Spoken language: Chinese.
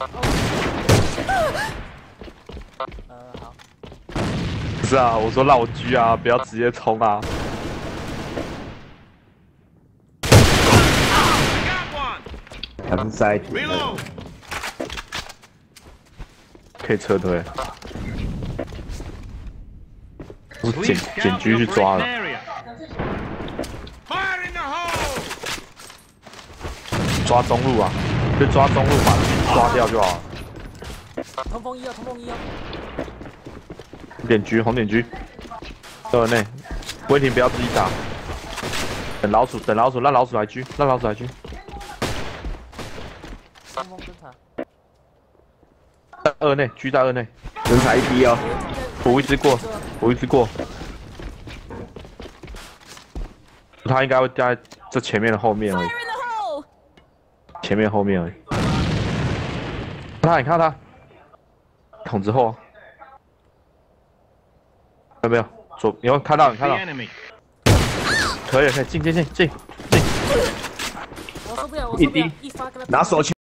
好。不是啊，我说让我狙啊，不要直接冲啊。他们在可以撤退。我捡捡狙去抓了，抓中路啊。就抓中路把狙抓掉就好。了。通风一啊，通风一啊，红点狙，红点狙，二内，威霆不要自己打，等老鼠，等老鼠，让老鼠来狙，让老鼠来狙。通风侦查，在二内，狙在二内，人才一滴哦，补一只过，补一只过。他应该会掉在这前面的后面而已，前面后面而已。看他，你看他，筒子后，有没有？左，有看到，你看到，可以，可以，进进进进进。我受不了，我一受不了滴，一发跟他拿手枪。